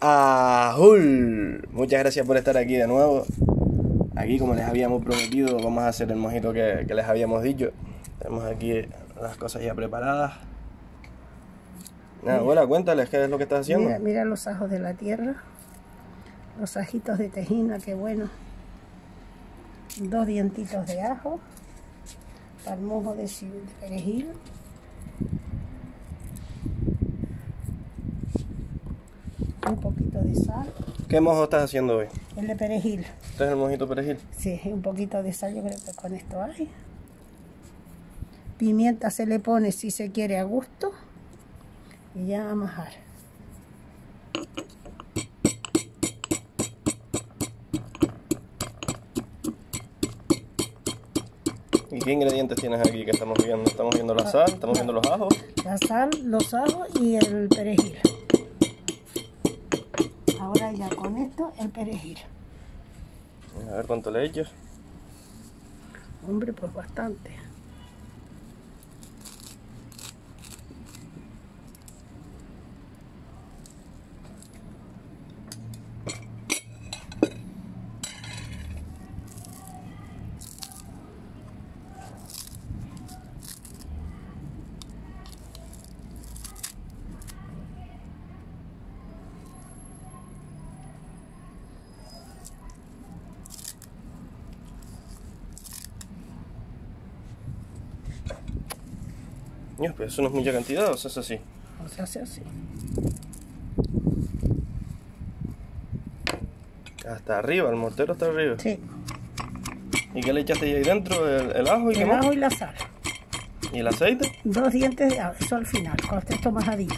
Ajul. Muchas gracias por estar aquí de nuevo. Aquí, como les habíamos prometido, vamos a hacer el mojito que, les habíamos dicho. Tenemos aquí las cosas ya preparadas. Nada, cuéntales qué es lo que estás haciendo. Mira, mira los ajos de la tierra. Los ajitos de tejina, qué bueno. Dos dientitos de ajo. Palmojo de perejil. Un poquito de sal. ¿Qué mojo estás haciendo hoy? El de perejil. ¿Este es el mojito perejil? Sí, un poquito de sal, yo creo que con esto hay. Pimienta se le pone si se quiere a gusto. Y ya a majar. ¿Y qué ingredientes tienes aquí que estamos viendo? Estamos viendo la sal, estamos viendo los ajos. La sal, los ajos y el perejil. Ahora ya con esto el perejil. A ver cuánto le echas. Hombre, pues bastante. Pues eso no es mucha cantidad, o se hace así. O se hace así. Hasta arriba, el mortero está arriba. Sí. ¿Y qué le echaste ahí dentro? ¿El, ajo y el ajo y la sal. ¿Y el aceite? Dos dientes de ajo, eso al final, cuando esté esto majadito.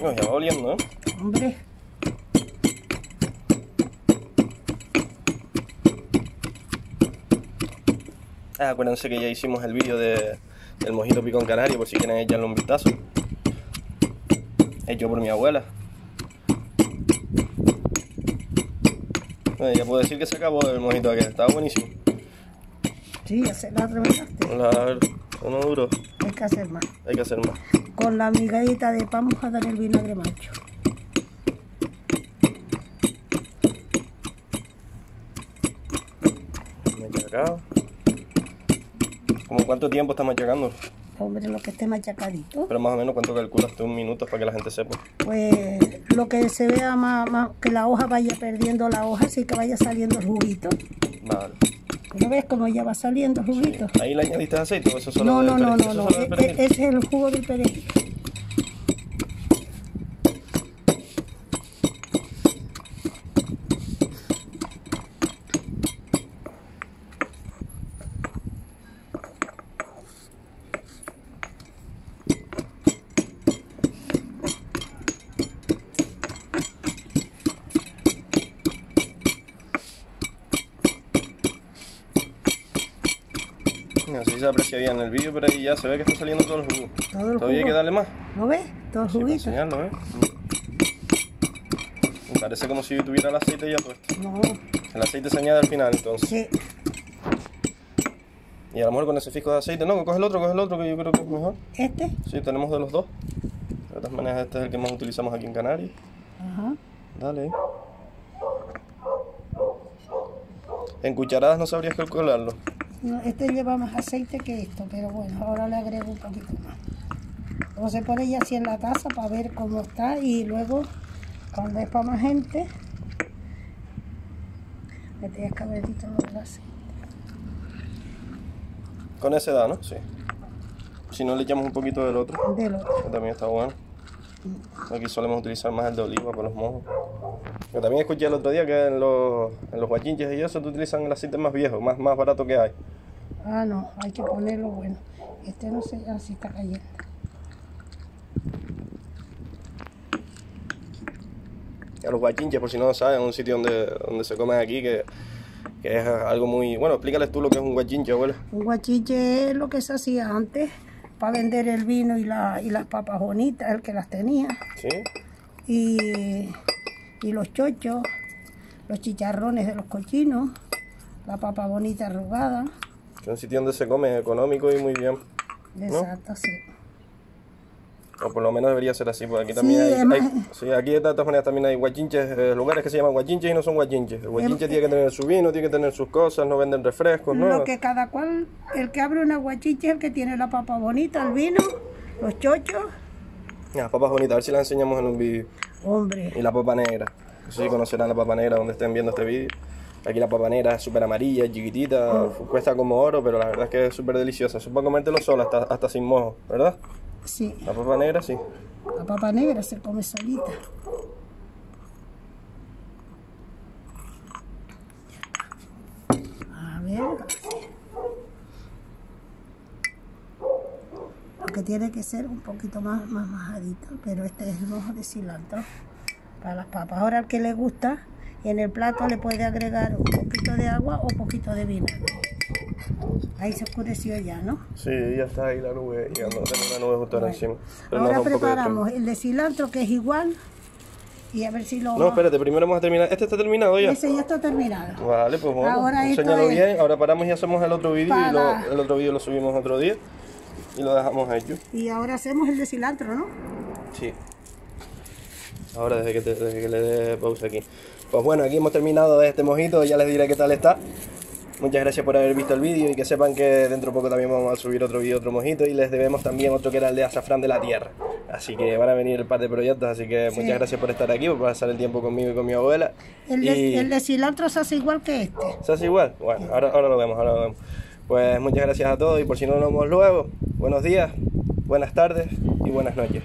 No, ya va oliendo, ¿eh? Hombre. Acuérdense que ya hicimos el vídeo de, del mojito picón canario por si quieren echarle un vistazo. Hecho por mi abuela. ya puedo decir que se acabó el mojito aquel, estaba buenísimo. Sí, ya se la revelaste. La, uno duro. Hay que hacer más. Hay que hacer más. Con la migadita de pan vamos a dar el vinagre macho. Me acá. ¿Cómo cuánto tiempo está machacando? Hombre, lo que esté machacadito. Pero más o menos cuánto calculas tú un minuto para que la gente sepa. Pues lo que se vea más, que la hoja vaya perdiendo la hoja, así que vaya saliendo el juguito. Vale. ¿No ves cómo ya va saliendo el juguito? ¿Ahí le añadiste aceite o eso solo No, no, no, no, no. E, e, ese es el jugo del perejil. Así se aprecia bien el vídeo, pero ahí ya se ve que está saliendo todo el jugo. Todavía hay que darle más. ¿Lo ves? Todo el juguito. enseñarlo, ¿eh? Me parece como si tuviera el aceite ya puesto. No. El aceite se añade al final, entonces. Sí. Y a lo mejor con ese fisco de aceite, no, coge el otro, coge el otro, que yo creo que es mejor. ¿Este? Sí, tenemos de los dos. De todas maneras, este es el que más utilizamos aquí en Canarias. Ajá. Dale. En cucharadas no sabrías calcularlo. No, este lleva más aceite que esto, pero bueno, ahora le agrego un poquito más. Luego se pone ya así en la taza para ver cómo está y luego cuando es para más gente, metes cabellito los aceite. Con ese da, ¿no? Sí. Si no le echamos un poquito del otro. Del otro. Que también está bueno. Aquí solemos utilizar más el de oliva para los mojos. Yo también escuché el otro día que en los, en los guachinches y eso te utilizan el aceite más viejo, más, más barato que hay. Ah, no, hay que ponerlo bueno. Este no sé si está cayendo. A los guachinches, por si no lo saben, un sitio donde, donde se comen aquí que, que es algo muy... Bueno, explícales tú lo que es un guachinche, abuela. Un guachinche es lo que se hacía antes para vender el vino y, la, y las papas bonitas, el que las tenía. Sí. Y y los chochos, los chicharrones de los cochinos, la papa bonita arrugada. Es un sitio donde se come económico y muy bien. Exacto, sí. O por lo menos debería ser así, porque aquí también Sí, hay, es más- hay- sí, aquí de todas maneras también hay guachinches, eh, lugares que se llaman guachinches y no son guachinches. El guachinche Em- tiene que tener su vino, tiene que tener sus cosas, no venden refrescos, ¿no? Lo que cada cual, el que abre una guachicha es el que tiene la papa bonita, el vino, los chochos. Las papas bonitas, a ver si las enseñamos en un vídeo. Hombre, Y la papa negra. No sé si conocerán la papa negra donde estén viendo este vídeo. Aquí la papa negra es súper amarilla, chiquitita, cuesta como oro, pero la verdad es que es súper deliciosa. Supongo comértelo solo, hasta, hasta sin mojo, ¿verdad? sí, La papa negra sí. la papa negra se come solita. A ver. Lo que tiene que ser un poquito más, más majadito, pero este es el mojo de cilantro para las papas. Ahora al que le gusta, en el plato le puede agregar un poquito de agua o un poquito de vinagre. Ahí se oscureció ya, ¿no? Sí, ya está ahí la nube, llegando, tengo una nube justo ahora encima. Pero Ahora de preparamos frío. el de cilantro que es igual y a ver si lo... No, espérate, primero vamos a terminar. ¿Este está terminado ya? Ese ya está terminado. Vale, pues bueno, Ahora enséñalo es- bien. Ahora paramos y hacemos el otro vídeo y lo- el otro vídeo lo subimos otro día y lo dejamos hecho. Y ahora hacemos el de cilantro, ¿no? Sí. Ahora desde que, te- desde que le dé pausa aquí. Pues bueno, aquí hemos terminado este mojito, ya les diré qué tal está. Muchas gracias por haber visto el vídeo y que sepan que dentro de poco también vamos a subir otro vídeo, otro mojito y les debemos también otro que era el de azafrán de la tierra. Así que van a venir el par de proyectos, así que Sí. muchas gracias por estar aquí, por pasar el tiempo conmigo y con mi abuela. El y... de, el de cilantro se hace igual que este. ¿Se hace igual? Bueno, ahora, ahora lo vemos, ahora lo vemos. Pues muchas gracias a todos y por si no nos vemos luego, buenos días, buenas tardes y buenas noches.